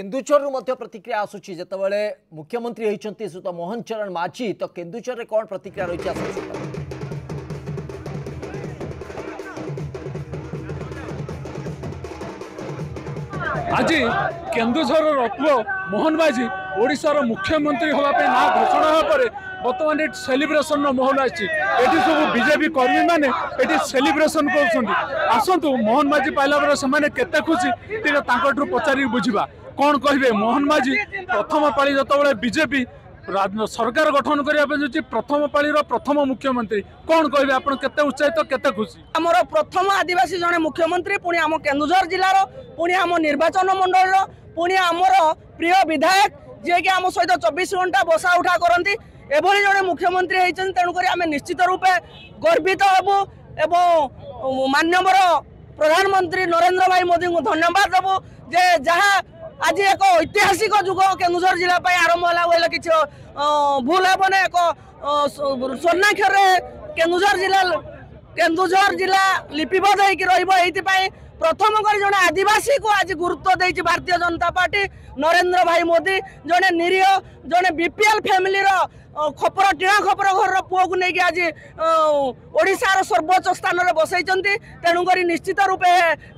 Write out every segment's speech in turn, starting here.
কেন্দুঝরু মধ্যে প্রতিক্রিয়া আসুচি যেতবে মুখ্যমন্ত্রী হয়েছেন সুত মোহন চরণ মাঝি তো কেন্দুঝরের কোণ প্রতিক্রিয়া রয়েছে আসুচি আজ কেন্দুঝরর পুয় মোহন মাঝি ওড়িশার মুখ্যমন্ত্রী হওয়া না ঘোষণা হওয়া পরে বর্তমান এটি সেলিব্রেসন মহল আসছে এটি সব বিজেপি কর্মী মানে এটি সেলিব্রেসন করছেন আসন্তু মোহন মাঝি পাইলা পরে সে কেতে খুশি টিকে তাঁর পচারি বুঝবা କ'ଣ କହିବେ ମୋହନ ମାଝୀ ପ୍ରଥମ ପାଳି ଯେତେବେଳେ ବିଜେପି ସରକାର ଗଠନ କରିବା ପାଇଁ ଯାଉଛି ପ୍ରଥମ ପାଳିର ପ୍ରଥମ ମୁଖ୍ୟମନ୍ତ୍ରୀ କ'ଣ କହିବେ ଆପଣ କେତେ ଉତ୍ସାହିତ କେତେ ଖୁସି ଆମର ପ୍ରଥମ ଆଦିବାସୀ ଜଣେ ମୁଖ୍ୟମନ୍ତ୍ରୀ ପୁଣି ଆମ କେନ୍ଦୁଝର ଜିଲ୍ଲାର ପୁଣି ଆମ ନିର୍ବାଚନ ମଣ୍ଡଳୀର ପୁଣି ଆମର ପ୍ରିୟ ବିଧାୟକ ଯିଏକି ଆମ ସହିତ ଚବିଶ ଘଣ୍ଟା ବସା ଉଠା କରନ୍ତି ଏଭଳି ଜଣେ ମୁଖ୍ୟମନ୍ତ୍ରୀ ହେଇଛନ୍ତି ତେଣୁକରି ଆମେ ନିଶ୍ଚିତ ରୂପେ ଗର୍ବିତ ହେବୁ ଏବଂ ମାନ୍ୟବର ପ୍ରଧାନମନ୍ତ୍ରୀ ନରେନ୍ଦ୍ର ଭାଇ ମୋଦିଙ୍କୁ ଧନ୍ୟବାଦ ଦେବୁ ଯେ ଯାହା আজি এক ଐତିହାସିକ ଯୁଗ କେନ୍ଦୁଝର ଜିଲ୍ଲା ପାଇଁ ଆରମ୍ଭ ହେଲା ବୋଇଲେ କିଛି ଭୁଲ ହେବନି ଏକ ସ୍ୱର୍ଣ୍ଣାକ୍ଷରରେ କେନ୍ଦୁଝର ଜିଲ୍ଲା କେନ୍ଦୁଝର ଜିଲ୍ଲା ଲିପିବଦ୍ଧ ହେଇକି ରହିବ ଏଇଥିପାଇଁ প্রথম করে জন আদিবাসী কু আজ গুরুত্ব দিয়েছে ভারতীয় জনতা পার্টি নরেন্দ্র ভাই মোদি জনে নিরীহ জনে বিপিএল ফ্যামিলির খপর ଟିଣା ଖପର ଘରର ପୁଅକୁ ନେଇକି ଆଜି ଓଡ଼ିଶାର ସର୍ବୋଚ୍ଚ ସ୍ଥାନରେ ବସାଇଛନ୍ତି ତେଣୁକରି ନିଶ୍ଚିତ ରୂପେ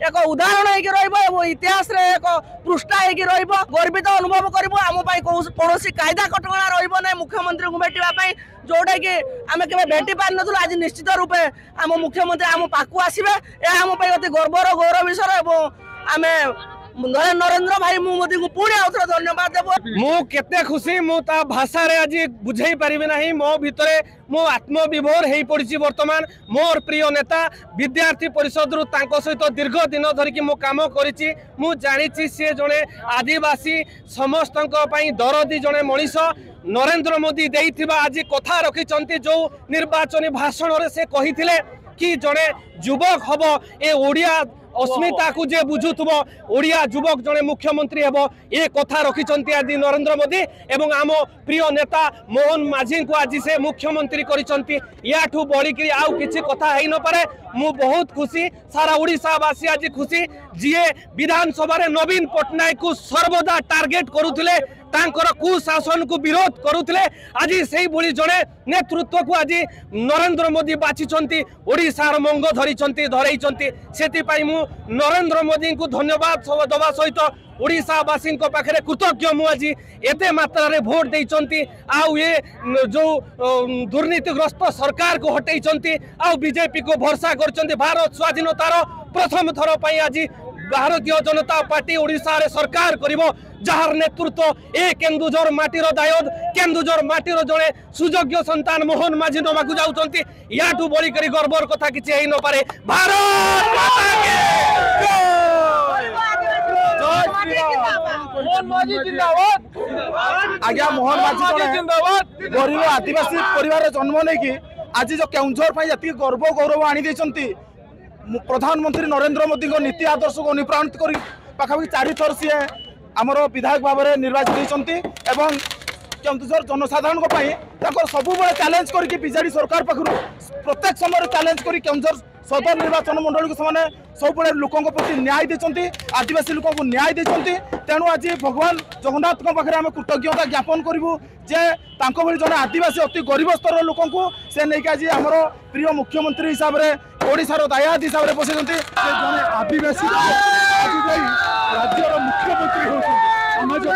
ଏକ ଉଦାହରଣ ହେଇକି ରହିବ ଏବଂ ଇତିହାସରେ ଏକ ପୃଷ୍ଠା ହେଇକି ରହିବ ଗର୍ବିତ ଅନୁଭବ କରିବୁ ଆମ ପାଇଁ କୌଣସି କାयदा କଟକଣା ରହିବ ନାହିଁ ମୁଖ୍ୟମନ୍ତ୍ରୀଙ୍କୁ ଭେଟିବା ପାଇଁ ଯେଉଁଟାକି ଆମେ କେବେ ଭେଟି ପାରିନଥିଲୁ ଆଜି ନିଶ୍ଚିତ ରୂପେ ଆମ ମୁଖ୍ୟମନ୍ତ୍ରୀ ଆମ ପାଖକୁ ଆସିବେ ଏହା ଆମ ପାଇଁ ଅତି ଗର୍ବର ଗୌରବ ବିଷୟ ଏବଂ ଆମେ ନରେନ୍ଦ୍ର ଭାଇ ମୁଁ ମୋଦିଙ୍କୁ ପୁଣି ଆଉ ଥରେ ଧନ୍ୟବାଦ ଦେବ ମୁଁ କେତେ ଖୁସି ମୁଁ ତା ଭାଷାରେ ଆଜି ବୁଝେଇ ପାରିବି ନାହିଁ ମୋ ଭିତରେ ମୁଁ ଆତ୍ମବିଭୋର ହେଇପଡ଼ିଛି ବର୍ତ୍ତମାନ ମୋର ପ୍ରିୟ ନେତା ବିଦ୍ୟାର୍ଥୀ ପରିଷଦରୁ ତାଙ୍କ ସହିତ ଦୀର୍ଘ ଦିନ ଧରିକି ମୁଁ କାମ କରିଛି ମୁଁ ଜାଣିଛି ସିଏ ଜଣେ ଆଦିବାସୀ ସମସ୍ତଙ୍କ ପାଇଁ ଦରଦୀ ଜଣେ ମଣିଷ ନରେନ୍ଦ୍ର ମୋଦି ଦେଇଥିବା ଆଜି କଥା ରଖିଛନ୍ତି ଯେଉଁ ନିର୍ବାଚନୀ ଭାଷଣରେ ସେ କହିଥିଲେ କି ଜଣେ ଯୁବକ ହେବ ଏ ଓଡ଼ିଆ ଅସ୍ମିତାକୁ ଯିଏ ବୁଝୁଥିବ ଓଡ଼ିଆ ଯୁବକ ଜଣେ ମୁଖ୍ୟମନ୍ତ୍ରୀ ହେବ ଏ କଥା ରଖିଛନ୍ତି ଆଜି ନରେନ୍ଦ୍ର ମୋଦି ଏବଂ ଆମ ପ୍ରିୟ ନେତା ମୋହନ ମାଝୀଙ୍କୁ ଆଜି ସେ ମୁଖ୍ୟମନ୍ତ୍ରୀ କରିଛନ୍ତି ୟାଠୁ ବଳିକିରି ଆଉ କିଛି କଥା ହେଇନପାରେ ମୁଁ ବହୁତ ଖୁସି ସାରା ଓଡ଼ିଶାବାସୀ ଆଜି ଖୁସି ଯିଏ ବିଧାନସଭାରେ ନବୀନ ପଟ୍ଟନାୟକକୁ ସର୍ବଦା ଟାର୍ଗେଟ କରୁଥିଲେ ତାଙ୍କର କୁଶାସନକୁ ବିରୋଧ କରୁଥିଲେ ଆଜି ସେଇଭଳି ଜଣେ ନେତୃତ୍ୱକୁ ଆଜି ନରେନ୍ଦ୍ର ମୋଦି ବାଛିଛନ୍ତି ଓଡ଼ିଶାର ମଙ୍ଗ ଧରିଛନ୍ତି ଧରେଇଛନ୍ତି ସେଥିପାଇଁ ମୁଁ ନରେନ୍ଦ୍ର ମୋଦିଙ୍କୁ ଧନ୍ୟବାଦ ଦେବା ସହିତ ଓଡ଼ିଶାବାସୀଙ୍କ ପାଖରେ କୃତଜ୍ଞ ମୁଁ ଆଜି ଏତେ ମାତ୍ରାରେ ଭୋଟ ଦେଇଛନ୍ତି ଆଉ ଏ ଯେଉଁ ଦୁର୍ନୀତିଗ୍ରସ୍ତ ସରକାରକୁ ହଟେଇଛନ୍ତି ଆଉ ବିଜେପିକୁ ଭରସା କରିଛନ୍ତି ଭାରତ ସ୍ୱାଧୀନତାର ପ୍ରଥମ ଥର ପାଇଁ ଆଜି ଭାରତୀୟ ଜନତା ପାର୍ଟି ଓଡ଼ିଶାରେ ସରକାର କରିବ ଯାହାର ନେତୃତ୍ୱ ଏ କେନ୍ଦୁଝର ମାଟିର ଦାୟଦ କେନ୍ଦୁଝର ମାଟିର ଜଣେ ସୁଯୋଗ୍ୟ ସନ୍ତାନ ମୋହନ ମାଝୀ ନେବାକୁ ଯାଉଛନ୍ତି ୟାଠୁ ବଳିକରି ଗର୍ବର କଥା କିଛି ହେଇନପାରେ ଆଜ୍ଞା ମୋହନ ମାଝୀ ଗରିବ ଆଦିବାସୀ ପରିବାରରେ ଜନ୍ମ ନେଇକି ଆଜି ଯେଉଁ କେଉଁଝର ପାଇଁ ଯେତିକି ଗର୍ବ ଗୌରବ ଆଣିଦେଇଛନ୍ତି প্রধানমন্ত্রী নরেন্দ্র মোদী নীতি আদর্শক অনুপ্রাণিত করে পাখাপাখি চারিথর সি আমার বিধায়ক ভাবে নির্বাচিত হয়েছেন এবং କେନ୍ଦୁଝର ଜନସାଧାରଣଙ୍କ ପାଇଁ ତାଙ୍କର ସବୁବେଳେ ଚ୍ୟାଲେଞ୍ଜ କରିକି ବିଜେଡି ସରକାର ପାଖରୁ ପ୍ରତ୍ୟେକ ସମୟରେ ଚ୍ୟାଲେଞ୍ଜ କରି କେନ୍ଦୁଝର ସଦର ନିର୍ବାଚନ ମଣ୍ଡଳୀକୁ ସେମାନେ ସବୁବେଳେ ଲୋକଙ୍କ ପ୍ରତି ନ୍ୟାୟ ଦେଇଛନ୍ତି ଆଦିବାସୀ ଲୋକଙ୍କୁ ନ୍ୟାୟ ଦେଇଛନ୍ତି ତେଣୁ ଆଜି ଭଗବାନ ଜଗନ୍ନାଥଙ୍କ ପାଖରେ ଆମେ କୃତଜ୍ଞତା ଜ୍ଞାପନ କରିବୁ ଯେ ତାଙ୍କ ଭଳି ଜଣେ ଆଦିବାସୀ ଅତି ଗରିବ ସ୍ତରର ଲୋକଙ୍କୁ ସେ ନେଇକି ଆଜି ଆମର ପ୍ରିୟ ମୁଖ୍ୟମନ୍ତ୍ରୀ ହିସାବରେ ଓଡ଼ିଶାର ଦାୟାଦ ହିସାବରେ ବସିଛନ୍ତି ସେ ଜଣେ ଆଦିବାସୀ ରାଜ୍ୟର ମୁଖ୍ୟମନ୍ତ୍ରୀ ହେଉଛନ୍ତି ସମାଜର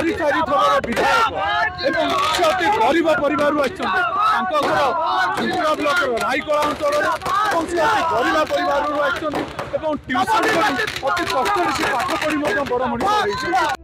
ধারিচারি ଥରର ବିଧାୟକ ଏବଂ ମୁଖ୍ୟ ଅତି ଗରିବ ପରିବାରରୁ ଆସିଛନ୍ତି ତାଙ୍କ ଘର ଝୁଙ୍କୁଡ଼ା ବ୍ଲକର ରାଇକଳା ଅଞ୍ଚଳର ଏବଂ ସେ ଅତି ଗରିବ ପରିବାରରୁ ଆସିଛନ୍ତି ଏବଂ ଟ୍ୟୁସନ୍ କରି ଅତି କଷ୍ଟରେ ସେ ପାଠ ପଢ଼ି ମଧ୍ୟ ବଡ଼ ମଣିଷ ହେଇଛନ୍ତି